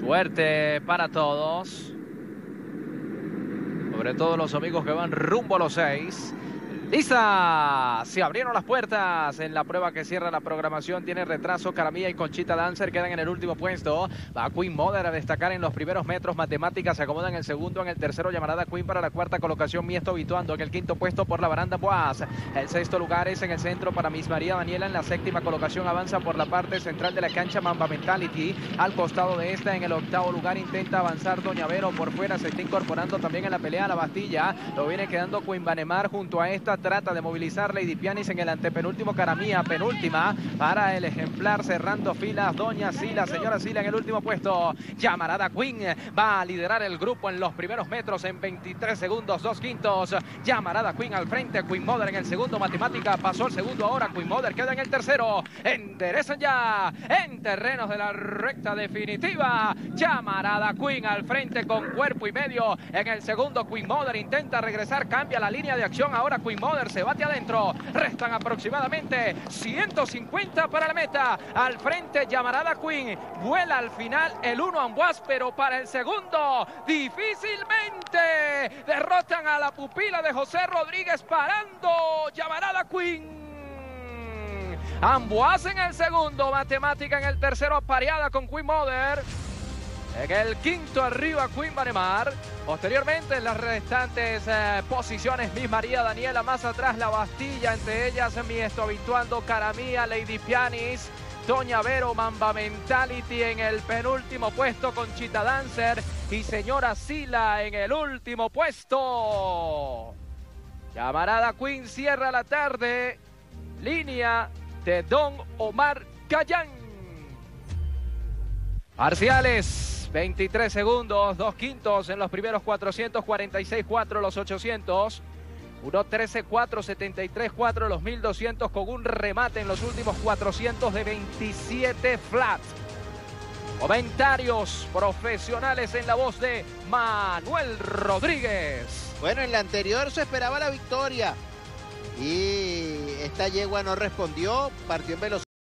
Suerte para todos. Sobre todo los amigos que van rumbo a los seis. ¡Lista! Se abrieron las puertas en la prueba que cierra la programación. Tiene retraso. Caramilla y Conchita Dancer quedan en el último puesto. Va Queen Mother a destacar en los primeros metros. Matemáticas se acomoda en el segundo. En el tercero, llamarada Queen para la cuarta colocación. Miesto habituando en el quinto puesto por la baranda Boas. El sexto lugar es en el centro para Miss María Daniela. En la séptima colocación avanza por la parte central de la cancha Mamba Mentality. Al costado de esta, en el octavo lugar, intenta avanzar Doña Vero por fuera. Se está incorporando también en la pelea a la Bastilla. Lo viene quedando Queen Banemar junto a esta trata de movilizar Lady Pianis en el antepenúltimo, Caramía penúltima para el ejemplar cerrando filas, Doña Sila, señora Sila en el último puesto, Llamarada Queen va a liderar el grupo en los primeros metros en 23 segundos, dos quintos, Llamarada Queen al frente, Queen Mother en el segundo, Matemática pasó el segundo ahora, Queen Mother queda en el tercero, enderezan ya en terrenos de la recta definitiva, Llamarada Queen al frente con cuerpo y medio, en el segundo. Queen Mother intenta regresar, cambia la línea de acción, ahora Queen Mother se bate adentro. Restan aproximadamente 150 para la meta. Al frente, Llamarada Queen. Vuela al final el 1 Amboas, pero para el segundo, difícilmente derrotan a la pupila de José Rodríguez parando. Llamarada Queen. Amboas en el segundo, Matemática en el tercero, apareada con Queen Mother. En el quinto arriba Queen Banemar. Posteriormente en las restantes eh, posiciones Miss María Daniela. Más atrás la Bastilla. Entre ellas mi esto habituando Caramía, Lady Pianis. Doña Vero Mamba Mentality en el penúltimo puesto con Chita Dancer. Y Señora Sila en el último puesto. Camarada Queen cierra la tarde. Línea de Don Omar Cayán. Parciales. 23 segundos, dos quintos en los primeros 446, 4 los 800. 1.13, 4, 73, 4 los 1200 con un remate en los últimos 400 de 27 flat. Comentarios profesionales en la voz de Manuel Rodríguez. Bueno, en la anterior se esperaba la victoria y esta yegua no respondió, partió en velocidad.